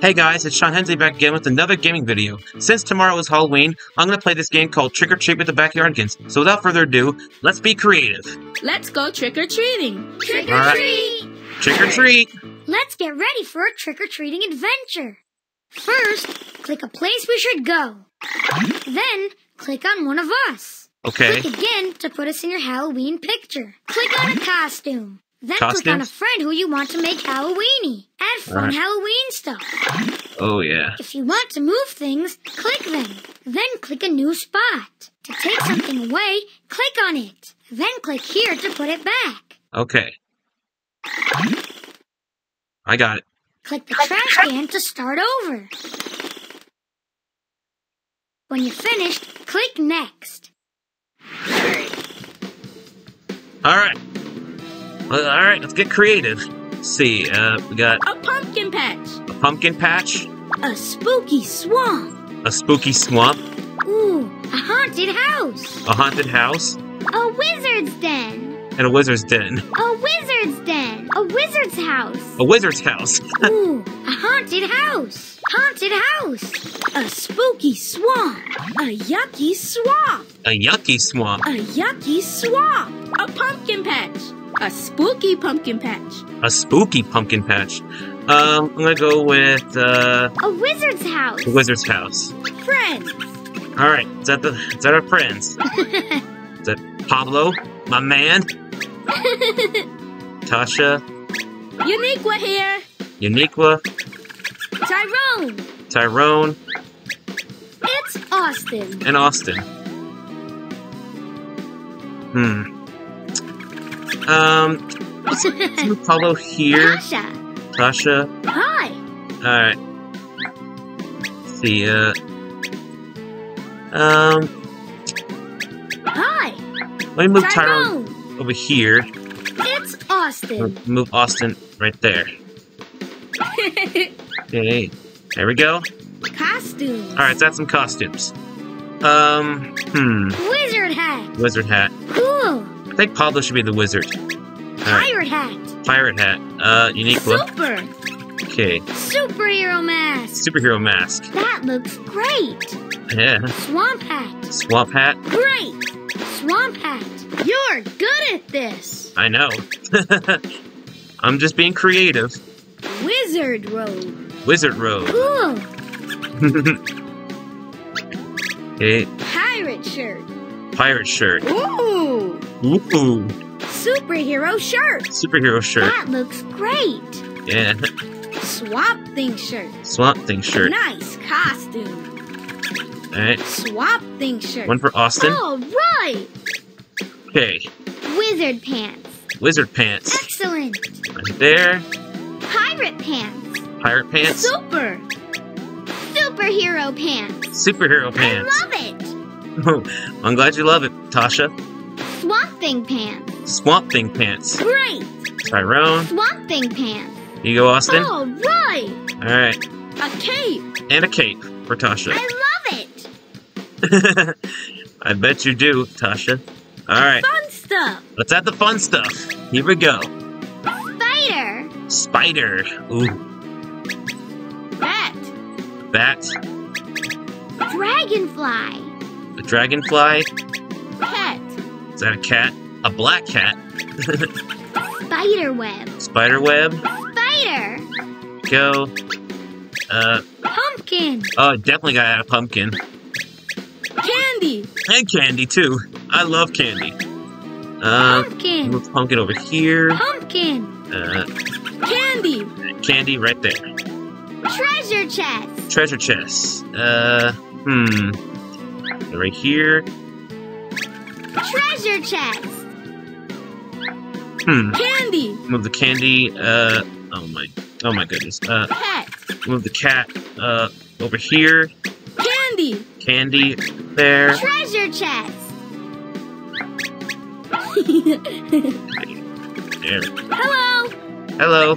Hey guys, it's Sean Hensley back again with another gaming video. Since tomorrow is Halloween, I'm gonna play this game called Trick or Treat with the Backyardigans. So without further ado, let's be creative. Let's go trick or treating. Trick All or right. treat! Trick or treat! Let's get ready for a trick or treating adventure. First, click a place we should go. Then, click on one of us. Okay. Click again to put us in your Halloween picture. Click on a costume. Then click on a friend who you want to make Halloweeny. Add fun Alright. Halloween stuff. Oh yeah. If you want to move things, click them. Then click a new spot. To take something away, click on it. Then click here to put it back. Okay. I got it. Click the trash can to start over. When you're finished, click Next. Alright. Well, Alright, let's get creative. Let's see, uh, we got A pumpkin patch. a pumpkin patch, A spooky swamp. a spooky swamp, Ooh, a haunted house. a haunted house, A wizard's den. and a wizard's den. A wizard's den. A wizard's house. A wizard's house. Ooh, a haunted house. Haunted house. A spooky swamp. A yucky swamp. a yucky swamp. A yucky swamp. A pumpkin patch. A spooky pumpkin patch. A spooky pumpkin patch. Um, I'm gonna go with, uh, A wizard's house. the wizard's house. Friends. Alright, is that the, is that our friends? is that Pablo? My man? Tasha? Uniqua here. Uniqua? Tyrone. Tyrone? It's Austin. and Austin. Hmm. Um, let's move Pablo here. Tasha. Tasha. Hi. Alright. See, ya. Um, Hi. let me move Tyrone Tyrone. over here. It's Austin. Move Austin right there. Okay, there we go. Costumes. Alright, so that's some costumes. Um, hmm. Wizard hat. Wizard hat. Cool. I think Pablo should be the wizard. Alright, Pirate hat. pirate hat. Uh, Uniqua. Super. Okay, Superhero mask. superhero mask. That looks great. Yeah. Swamp hat. Swamp hat. Great. Swamp hat. You're good at this. I know. I'm just being creative. Wizard robe. Wizard robe. Cool. okay, Pirate shirt. pirate shirt. Ooh. Ooh, Superhero shirt. superhero shirt. That looks great. Yeah, Swamp thing shirt. swamp thing shirt. Nice costume. Alright, Swamp thing shirt. one for Austin. All right. Okay, Wizard pants. wizard pants. Excellent. Right there. Pirate pants. Pirate pants. Super. Superhero pants. Superhero pants. I love it. Oh, I'm glad you love it, Tasha. Swamp thing pants. Swamp thing pants. Great. Tyrone. Swamp thing pants. You go, Austin. All right. Alright, A cape. and a cape for Tasha. I love it. I bet you do, Tasha. Alright, Fun stuff. let's add the fun stuff. Here we go. Spider. Spider. Ooh, Bat. bat. Dragonfly. A dragonfly. Is that a cat? A black cat. Spider web. Spider web. Spider. Go. Uh, Pumpkin. oh, definitely gotta add a pumpkin. Candy. And candy, too. I love candy. Uh, Pumpkin. move pumpkin over here. Pumpkin. Uh, Candy. candy right there. Treasure chest. Treasure chest. Uh, hmm. Right here. Treasure chest. Hmm. Candy. Move the candy. Uh, oh my. Oh my goodness. Uh, Cat. move the cat. Uh, over here. Candy. Candy there. Treasure chest. There. Hello. Hello.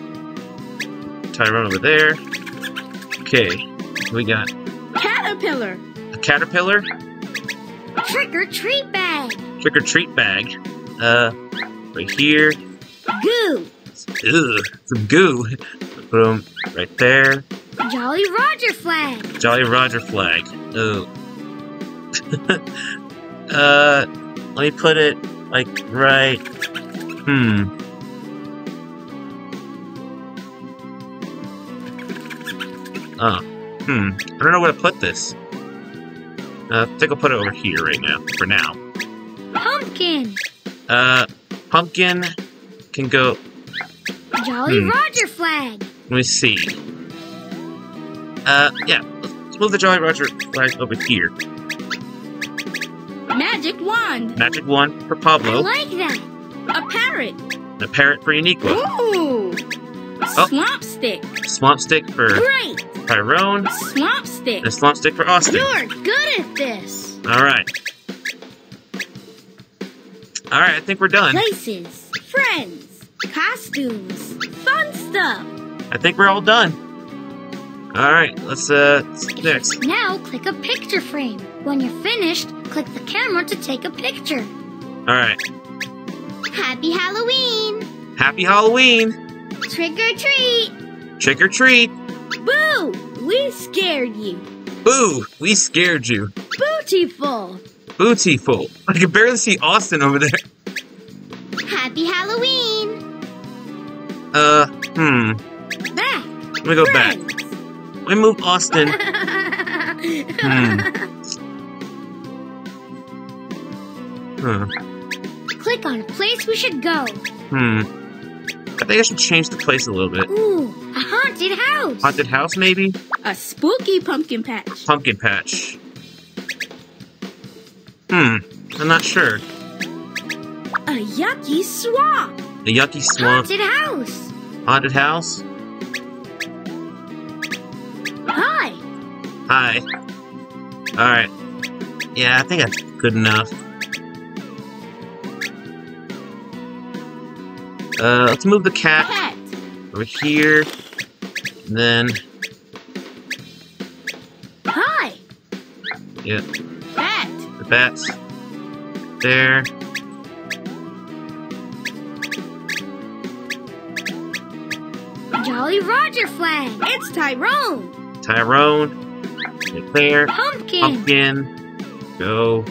Tyrone over there. Okay. We got Caterpillar. a caterpillar. Trick or treat bag. Trick or treat bag. Uh, right here. Goo. Ugh, some goo. Put them right there. Jolly Roger flag. Jolly Roger flag. Oh. uh, let me put it like right. Hmm. Oh. Hmm. I don't know where to put this. Uh, I think I'll put it over here right now, for now. Pumpkin. Uh, pumpkin can go. Jolly Hmm. Roger flag. Let me see. Uh, yeah. Let's move the Jolly Roger flag over here. Magic wand. Magic wand for Pablo. I like that. A parrot. A parrot for Uniqua. Ooh. Oh. Swamp stick. Swamp stick for Great. Tyrone. Swamp stick. And a swamp stick for Austin. You're good at this. Alright. Alright, I think we're done. Places. Friends. Costumes. Fun stuff. I think we're all done. Alright, let's, uh, next. Now click a picture frame. When you're finished, click the camera to take a picture. Alright. Happy Halloween! Happy Halloween! Trick or treat! Trick or treat! Boo! We scared you. Boo! We scared you. Beautiful. Bootyful. I can barely see Austin over there. Happy Halloween! Uh, hmm. Back. Let me go back. Friends. Let me move Austin. Hmm. Hmm. click on a place we should go. Hmm. I think I should change the place a little bit. Ooh, a haunted house! Haunted house, maybe? A spooky pumpkin patch. Pumpkin patch. Hmm. I'm not sure. A yucky swamp. A yucky swamp. Haunted house! Haunted house? Hi! Hi. Alright. Yeah, I think that's good enough. Uh, let's move the cat Pet. over here. And then, Hi! yeah, Bats. There. Jolly Roger flag! It's Tyrone. Tyrone. Right there. Pumpkin! Pumpkin. Go.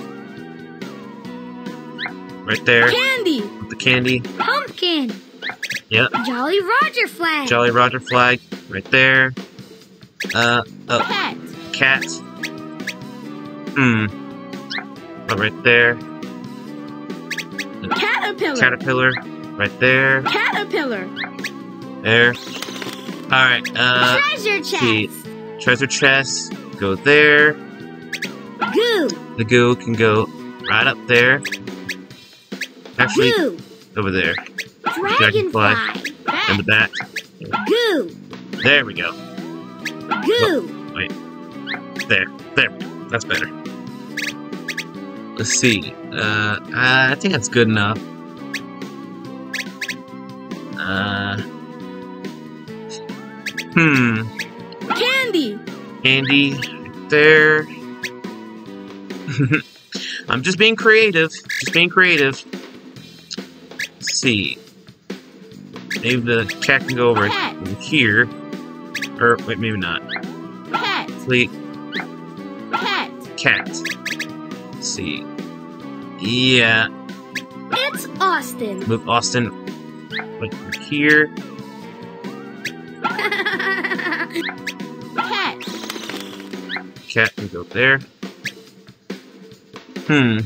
Right there. Candy. With the candy. Pumpkin! Yep. Jolly Roger flag! Jolly Roger flag. Right there. Uh, oh, Pet. cat. Hmm. Right there. Caterpillar. Caterpillar. Right there. Caterpillar. There. Alright, uh, Treasure chest! see. treasure chest. Go there. Goo. The goo can go right up there. Actually, Goo. over there. Dragonfly! And the bat. Goo. There we go. Goo. Wait. There. There. That's better. Let's see. Uh, I think that's good enough. Uh. Hmm. Candy. Andy, right there. I'm just being creative. Just being creative. Let's see. Maybe the cat can go over, here. Or, wait, maybe not. Pet. Wait, Pet. cat. Let's see. Yeah, It's Austin. move Austin like over here. Cat. Cat can go there. Hmm.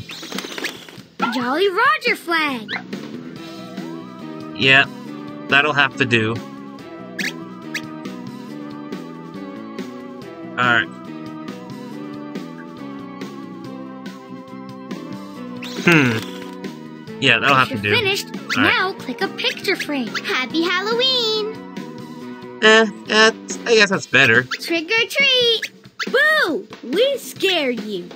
Jolly Roger flag! Yeah, that'll have to do. Alright. Hmm. Yeah, that'll have to do. finished. All right. Now click a picture frame. Happy Halloween! Eh, eh, I guess that's better. Trick or treat! Boo. We scared you.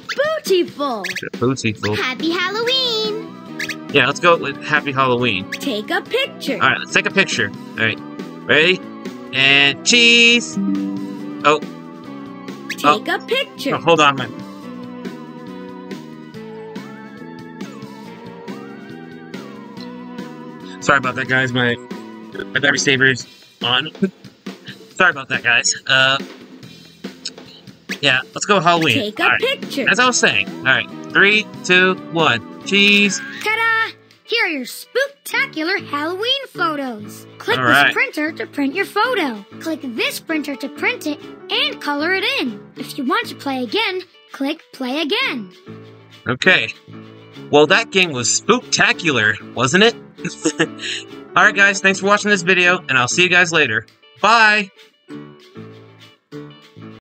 Beautiful. Bootsy full. Happy Halloween! Yeah, let's go with Happy Halloween. Take a picture. Alright, let's take a picture. Alright. Ready? And cheese! Oh, Take a picture. oh, hold on, man. Sorry about that, guys. My my battery saver's on. Sorry about that, guys. Uh, yeah, let's go Halloween. Take a right. picture. As I was saying. All right, three, two, one. Cheese. Ta-da! Here are your spooktacular Halloween photos. Click All this right. printer to print your photo. Click this printer to print it and color it in. If you want to play again, click play again. Okay. Well, that game was spooktacular, wasn't it? All right, guys. Thanks for watching this video, and I'll see you guys later. Bye.